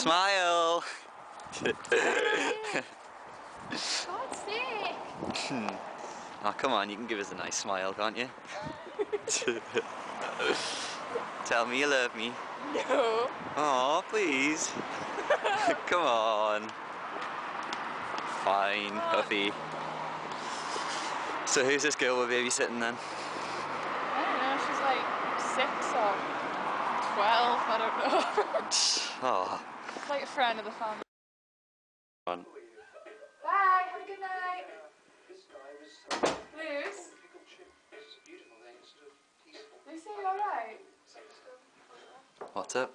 Smile! God's sake! oh, come on, you can give us a nice smile, can't you? Tell me you love me. No. Oh, please. come on. Fine, ah. Huffy. So who's this girl we're babysitting then? I don't know, she's like six or twelve, I don't know. Oh, like a friend of the family. Bye, have a good night. Luce? Lucy, you alright? What's up?